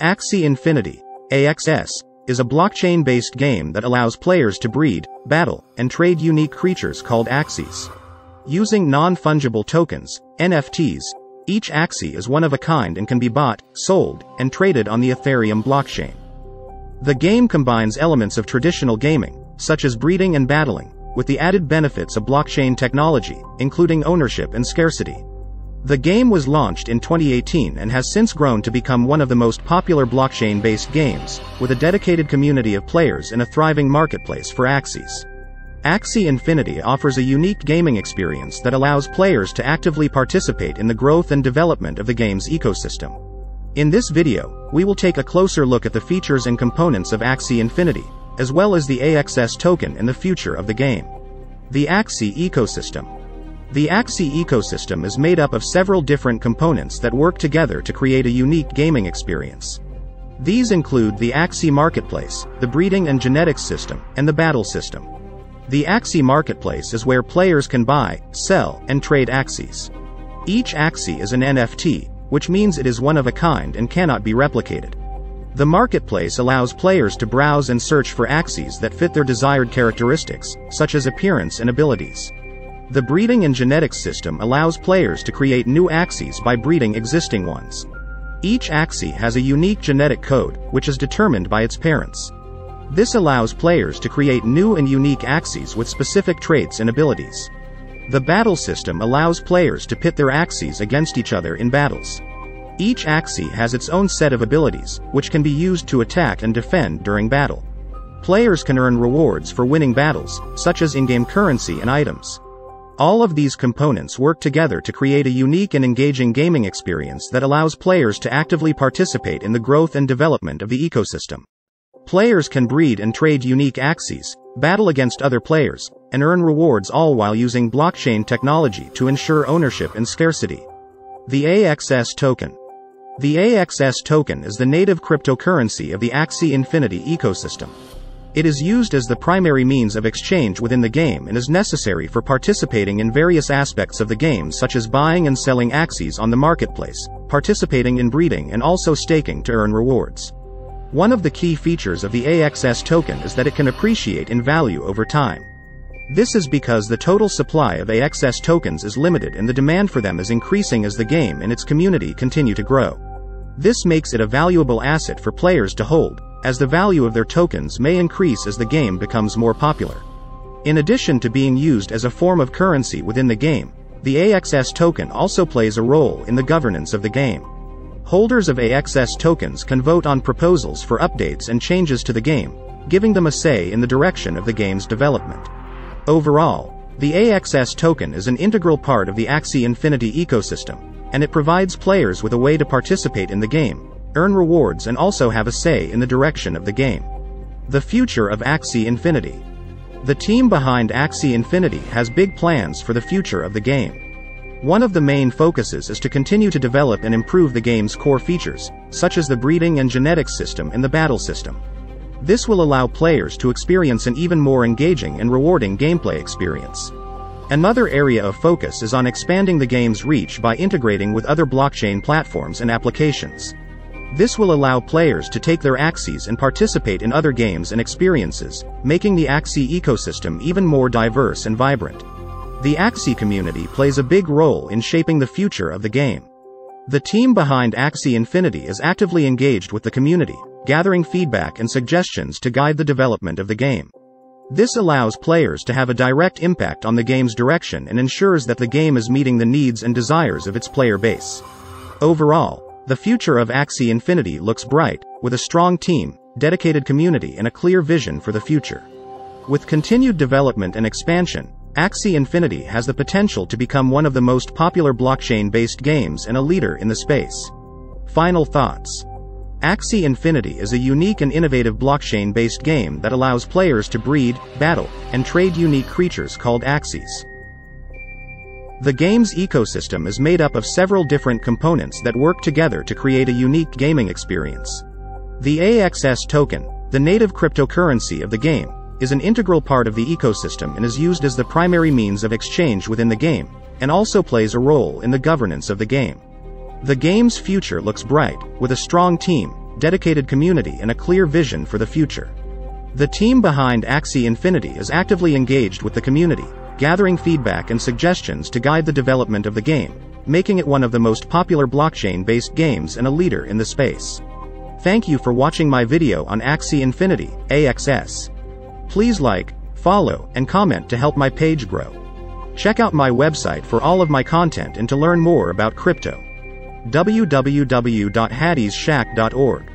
Axie Infinity, AXS, is a blockchain-based game that allows players to breed, battle, and trade unique creatures called Axies. Using non-fungible tokens, NFTs, each Axie is one of a kind and can be bought, sold, and traded on the Ethereum blockchain. The game combines elements of traditional gaming, such as breeding and battling, with the added benefits of blockchain technology, including ownership and scarcity. The game was launched in 2018 and has since grown to become one of the most popular blockchain-based games, with a dedicated community of players and a thriving marketplace for Axies. Axie Infinity offers a unique gaming experience that allows players to actively participate in the growth and development of the game's ecosystem. In this video, we will take a closer look at the features and components of Axie Infinity, as well as the AXS token and the future of the game. The Axie ecosystem. The Axie ecosystem is made up of several different components that work together to create a unique gaming experience. These include the Axie Marketplace, the breeding and genetics system, and the battle system. The Axie Marketplace is where players can buy, sell, and trade Axies. Each Axie is an NFT, which means it is one of a kind and cannot be replicated. The marketplace allows players to browse and search for Axies that fit their desired characteristics, such as appearance and abilities. The breeding and genetics system allows players to create new Axies by breeding existing ones. Each Axie has a unique genetic code, which is determined by its parents. This allows players to create new and unique Axies with specific traits and abilities. The battle system allows players to pit their Axies against each other in battles. Each Axie has its own set of abilities, which can be used to attack and defend during battle. Players can earn rewards for winning battles, such as in-game currency and items. All of these components work together to create a unique and engaging gaming experience that allows players to actively participate in the growth and development of the ecosystem. Players can breed and trade unique Axies, battle against other players, and earn rewards all while using blockchain technology to ensure ownership and scarcity. The AXS Token The AXS token is the native cryptocurrency of the Axie Infinity ecosystem. It is used as the primary means of exchange within the game and is necessary for participating in various aspects of the game such as buying and selling Axies on the marketplace, participating in breeding and also staking to earn rewards. One of the key features of the AXS token is that it can appreciate in value over time. This is because the total supply of AXS tokens is limited and the demand for them is increasing as the game and its community continue to grow. This makes it a valuable asset for players to hold, as the value of their tokens may increase as the game becomes more popular. In addition to being used as a form of currency within the game, the AXS token also plays a role in the governance of the game. Holders of AXS tokens can vote on proposals for updates and changes to the game, giving them a say in the direction of the game's development. Overall, the AXS token is an integral part of the Axie Infinity ecosystem, and it provides players with a way to participate in the game, earn rewards and also have a say in the direction of the game. The future of Axie Infinity. The team behind Axie Infinity has big plans for the future of the game. One of the main focuses is to continue to develop and improve the game's core features, such as the breeding and genetics system and the battle system. This will allow players to experience an even more engaging and rewarding gameplay experience. Another area of focus is on expanding the game's reach by integrating with other blockchain platforms and applications. This will allow players to take their Axies and participate in other games and experiences, making the Axie ecosystem even more diverse and vibrant. The Axie community plays a big role in shaping the future of the game. The team behind Axie Infinity is actively engaged with the community, gathering feedback and suggestions to guide the development of the game. This allows players to have a direct impact on the game's direction and ensures that the game is meeting the needs and desires of its player base. Overall, the future of Axie Infinity looks bright, with a strong team, dedicated community and a clear vision for the future. With continued development and expansion, Axie Infinity has the potential to become one of the most popular blockchain-based games and a leader in the space. Final thoughts. Axie Infinity is a unique and innovative blockchain-based game that allows players to breed, battle, and trade unique creatures called Axies. The game's ecosystem is made up of several different components that work together to create a unique gaming experience. The AXS token, the native cryptocurrency of the game, is an integral part of the ecosystem and is used as the primary means of exchange within the game, and also plays a role in the governance of the game. The game's future looks bright, with a strong team, dedicated community and a clear vision for the future. The team behind Axie Infinity is actively engaged with the community, gathering feedback and suggestions to guide the development of the game, making it one of the most popular blockchain-based games and a leader in the space. Thank you for watching my video on Axie Infinity, AXS. Please like, follow, and comment to help my page grow. Check out my website for all of my content and to learn more about crypto. www.hattysshack.org